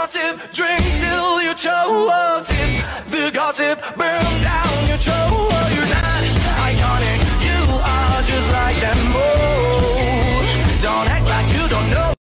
gossip, drink till you choke. Sip the gossip, burn down your choke. You're not iconic, you are just like them. Oh, don't act like you don't know.